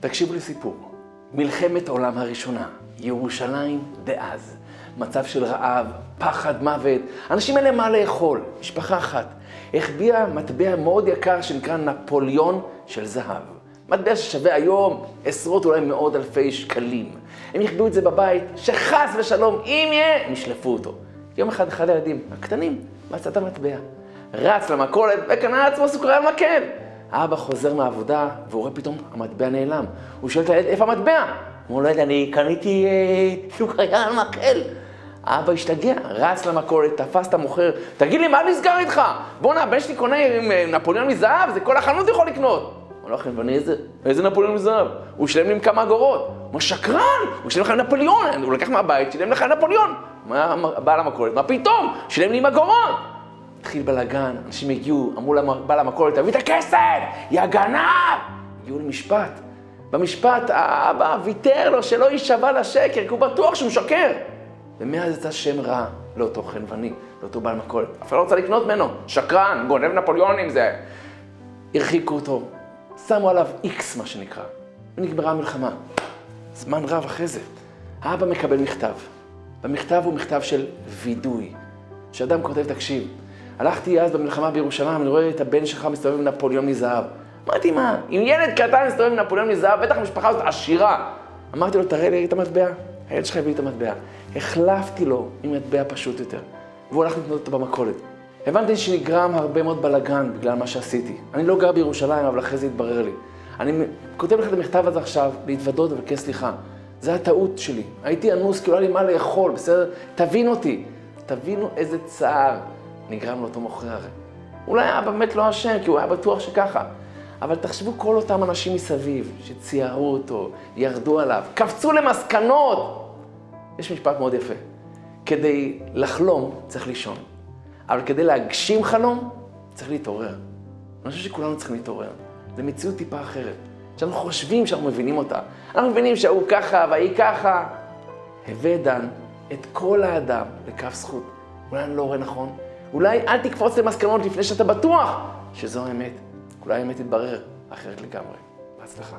תקשיבו לסיפור. מלחמת העולם הראשונה, ירושלים דאז. מצב של רעב, פחד, מוות. אנשים אין להם מה לאכול. משפחה אחת החביאה מטבע מאוד יקר שנקרא נפוליאון של זהב. מטבע ששווה היום עשרות, אולי מאות אלפי שקלים. הם החביאו את זה בבית, שחס ושלום, אם יהיה, הם ישלפו אותו. יום אחד אחד הילדים הקטנים מצא את המטבע. רץ למכולת וקנה לעצמו סוכריה מקל. האבא חוזר מהעבודה, והוא רואה פתאום, המטבע נעלם. הוא שואל את הילד, איפה המטבע? הוא אומר, לא יודע, אני קניתי אה, סוכריה על מקל. האבא השתגע, רץ למכולת, תפס את המוכר, תגיד לי, מה נסגר איתך? בואנה, הבן שלי קונה עם אה, נפוליאון מזהב, זה כל החנות יכול לקנות. אומר לו, חנווני, איזה, איזה נפוליאון מזהב? הוא שילם לי עם כמה אגורות. הוא אומר, שקרן, הוא שילם לך נפוליאון, הוא לקח מהבית, שילם לך נפוליאון. אומר בעל המכולת, מה פתאום? שילם לי עם אגורות. התחיל בלאגן, אנשים הגיעו, אמרו לבעל המכולת, תביא את הכסף, יא גנב! הגיעו למשפט. במשפט האבא ויתר לו שלא יישבע לשקר, כי הוא בטוח שהוא משקר. ומאז יצא שם רע לאותו חנווני, לאותו בעל מכולת. אף אחד לא רוצה לקנות ממנו, שקרן, גונב נפוליאונים זה. הרחיקו אותו, שמו עליו איקס, מה שנקרא. ונגמרה המלחמה. זמן רב אחרי זה, האבא מקבל מכתב. במכתב הוא מכתב של וידוי. שאדם כותב, תקשיב, הלכתי אז במלחמה בירושלים, אני רואה את הבן שלך מסתובב עם נפוליאון מזהב. אמרתי, מה, אם ילד קטן מסתובב עם נפוליאון מזהב, בטח המשפחה הזאת עשירה. אמרתי לו, תראה לי את המטבע. הילד שלך הביא את המטבע. החלפתי לו עם מטבע פשוט יותר, והוא הלך לקנות אותו במכולת. הבנתי שנגרם הרבה מאוד בלאגן בגלל מה שעשיתי. אני לא גר בירושלים, אבל אחרי זה התברר לי. אני כותב לך את המכתב הזה עכשיו, להתוודות ולבקש סליחה. זה הטעות שלי. הייתי אנוס, כי לא היה לי מה לאכול, בסדר? תבין אותי. תבינו איזה צער נגרם לאותו מוכר הרי. אולי היה באמת לא אשם, כי הוא היה בטוח שככה. אבל תחשבו כל אותם אנשים מסביב, שציירו אותו, ירדו עליו, קפצו למסקנות. יש משפט מאוד יפה. כדי לחלום צריך לישון, אבל כדי להגשים חלום צריך להתעורר. אני חושב שכולנו צריכים להתעורר. זו מציאות טיפה אחרת. שאנחנו חושבים שאנחנו מבינים אותה. אנחנו מבינים שההוא ככה והיא ככה. הווה דן את כל האדם לכף זכות. אולי אני לא רואה נכון? אולי אל תקפוץ למסקנות לפני שאתה בטוח שזו האמת. אולי האמת תתברר אחרת לגמרי. בהצלחה.